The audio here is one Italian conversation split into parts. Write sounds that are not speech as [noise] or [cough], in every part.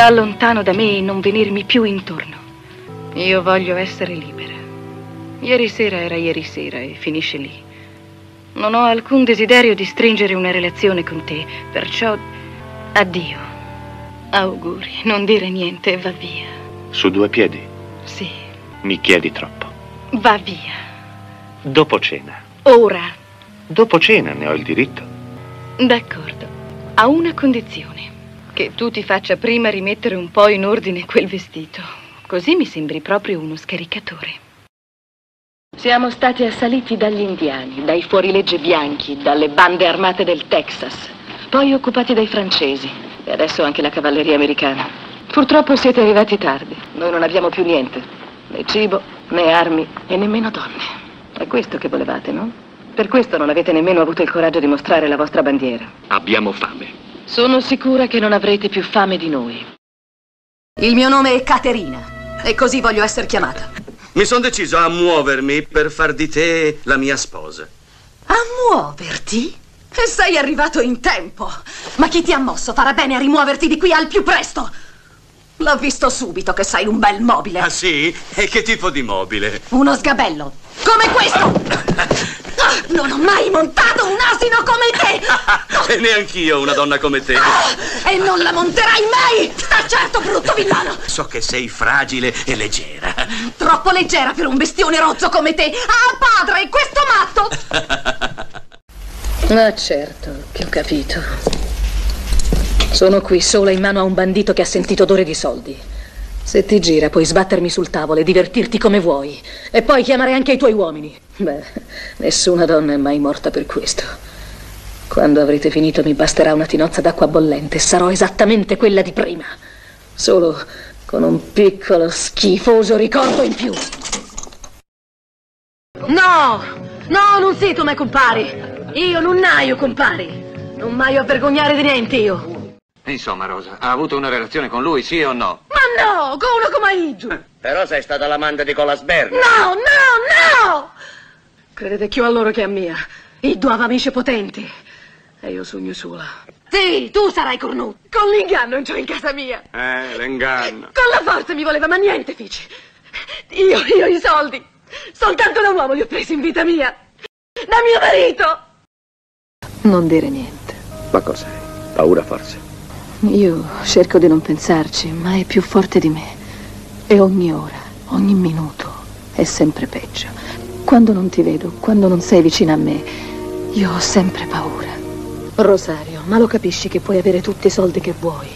Sta lontano da me e non venirmi più intorno. Io voglio essere libera. Ieri sera era ieri sera e finisce lì. Non ho alcun desiderio di stringere una relazione con te, perciò addio. Auguri, non dire niente e va via. Su due piedi? Sì, Mi chiedi troppo. va via. Dopo cena. Ora. Dopo cena ne ho il diritto. D'accordo. A una condizione. Che tu ti faccia prima rimettere un po' in ordine quel vestito. Così mi sembri proprio uno scaricatore. Siamo stati assaliti dagli indiani, dai fuorilegge bianchi, dalle bande armate del Texas, poi occupati dai francesi e adesso anche la cavalleria americana. Purtroppo siete arrivati tardi. Noi non abbiamo più niente. Né cibo, né armi e nemmeno donne. È questo che volevate, no? Per questo non avete nemmeno avuto il coraggio di mostrare la vostra bandiera. Abbiamo fame. Sono sicura che non avrete più fame di noi. Il mio nome è Caterina e così voglio essere chiamata. Mi sono deciso a muovermi per far di te la mia sposa. A muoverti? E sei arrivato in tempo. Ma chi ti ha mosso farà bene a rimuoverti di qui al più presto. L'ho visto subito che sei un bel mobile. Ah sì? E che tipo di mobile? Uno sgabello. Come questo. [coughs] Ah, Non ho mai montato un asino come te. [laughs] E neanch'io una donna come te. Ah, E non la monterai mai. Sta certo, brutto villano. So che sei fragile e leggera. Troppo leggera per un bestione rozzo come te. Ah, padre, questo matto. [laughs] Ah, certo, che ho capito. Sono qui sola in mano a un bandito che ha sentito odore di soldi. Se ti gira, puoi sbattermi sul tavolo e divertirti come vuoi. E poi chiamare anche i tuoi uomini. Beh, nessuna donna è mai morta per questo. Quando avrete finito mi basterà una tinozza d'acqua bollente e sarò esattamente quella di prima. Solo con un piccolo schifoso ricordo in più. No! No, non sei come compari! Io non naio compari! Non mai a vergognare di niente io! Insomma, Rosa, ha avuto una relazione con lui, sì o no? No, con uno come Iggio! Però sei stata l'amante di Colasberg. No, no, no! Credete più a loro che a mia. I due amici potenti. E io sogno sola. Sì, tu sarai cornuto. Con l'inganno entrò in casa mia. Eh, l'inganno. Con la forza mi voleva, ma niente fece. Io, io i soldi. Soltanto da uomo li ho presi in vita mia. Da mio marito. Non dire niente. Ma cos'è? Paura forse? Io cerco di non pensarci, ma è più forte di me. E ogni ora, ogni minuto è sempre peggio. Quando non ti vedo, quando non sei vicino a me, io ho sempre paura. Rosario, ma lo capisci che puoi avere tutti i soldi che vuoi?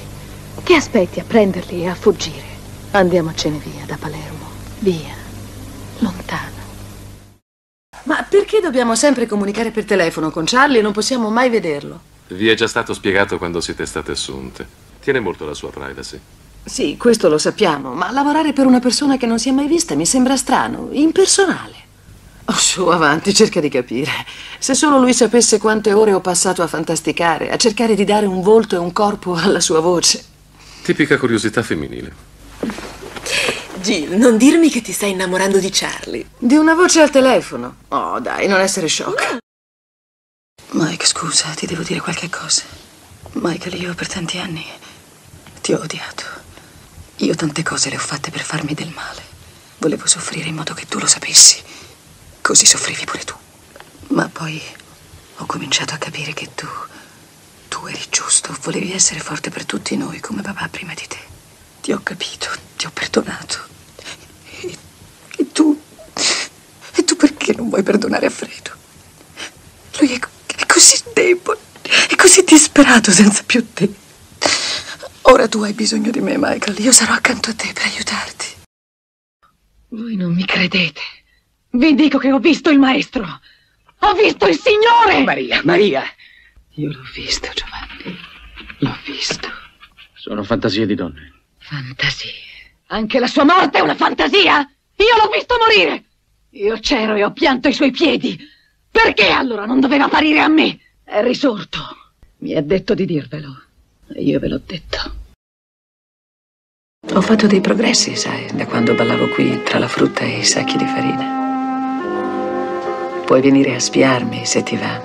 Che aspetti a prenderli e a fuggire? Andiamocene via da Palermo. Via. Lontano. Ma perché dobbiamo sempre comunicare per telefono con Charlie e non possiamo mai vederlo? Vi è già stato spiegato quando siete state assunte. Tiene molto alla sua privacy. Sì, questo lo sappiamo, ma lavorare per una persona che non si è mai vista mi sembra strano, impersonale. Oh, su, avanti, cerca di capire. Se solo lui sapesse quante ore ho passato a fantasticare, a cercare di dare un volto e un corpo alla sua voce. Tipica curiosità femminile. Jill, non dirmi che ti stai innamorando di Charlie. Di una voce al telefono. Oh, dai, non essere sciocca. Mike, scusa, ti devo dire qualche cosa. Michael, io per tanti anni ti ho odiato. Io tante cose le ho fatte per farmi del male. Volevo soffrire in modo che tu lo sapessi. Così soffrivi pure tu. Ma poi ho cominciato a capire che tu. tu eri giusto. Volevi essere forte per tutti noi, come papà prima di te. Ti ho capito, ti ho perdonato. E, e tu. E tu perché non vuoi perdonare a Fredo? Così debole, è così disperato senza più te. Ora tu hai bisogno di me, Michael. Io sarò accanto a te per aiutarti. Voi non mi credete. Vi dico che ho visto il maestro. Ho visto il Signore. Maria, Maria! Io l'ho visto, Giovanni. L'ho visto. Sono fantasie di donne. Fantasie. Anche la sua morte è una fantasia. Io l'ho visto morire. Io c'ero e ho pianto ai suoi piedi. Perché allora non doveva apparire a me? È risorto. Mi ha detto di dirvelo. E io ve l'ho detto. Ho fatto dei progressi, sai, da quando ballavo qui tra la frutta e i sacchi di farina. Puoi venire a spiarmi se ti va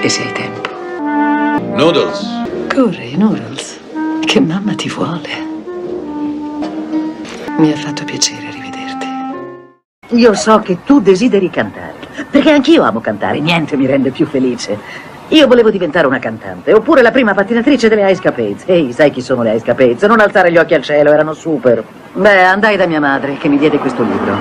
e se hai tempo. Noodles! Corri, Noodles, che mamma ti vuole. Mi ha fatto piacere rivederti. Io so che tu desideri cantare, perché anch'io amo cantare, niente mi rende più felice. Io volevo diventare una cantante, oppure la prima pattinatrice delle Ice Capades. Ehi, sai chi sono le Ice Capades? Non alzare gli occhi al cielo, erano super. Beh, andai da mia madre, che mi diede questo libro.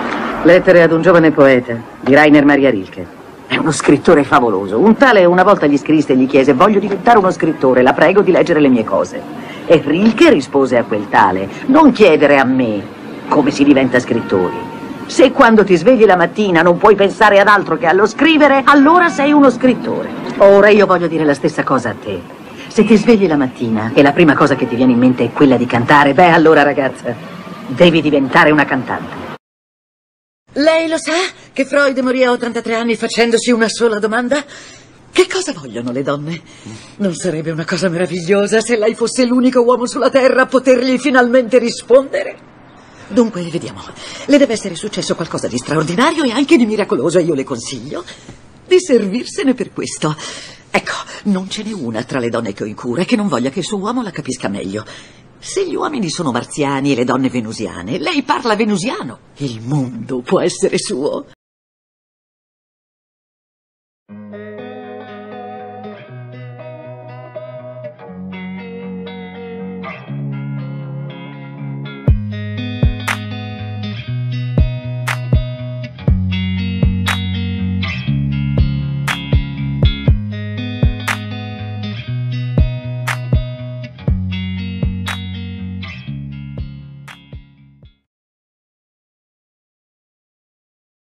Lettere ad un giovane poeta, di Rainer Maria Rilke. È uno scrittore favoloso. Un tale una volta gli scrisse e gli chiese voglio diventare uno scrittore, la prego di leggere le mie cose. E Rilke rispose a quel tale, non chiedere a me come si diventa scrittori. Se quando ti svegli la mattina non puoi pensare ad altro che allo scrivere, allora sei uno scrittore. Ora io voglio dire la stessa cosa a te. Se ti svegli la mattina e la prima cosa che ti viene in mente è quella di cantare, beh allora ragazza, devi diventare una cantante. Lei lo sa che Freud morì a 83 anni facendosi una sola domanda? Che cosa vogliono le donne? Non sarebbe una cosa meravigliosa se lei fosse l'unico uomo sulla Terra a potergli finalmente rispondere? Dunque, vediamo. Le deve essere successo qualcosa di straordinario e anche di miracoloso, e io le consiglio di servirsene per questo. Ecco, non ce n'è una tra le donne che ho in cura che non voglia che il suo uomo la capisca meglio. Se gli uomini sono marziani e le donne venusiane, lei parla venusiano. Il mondo può essere suo.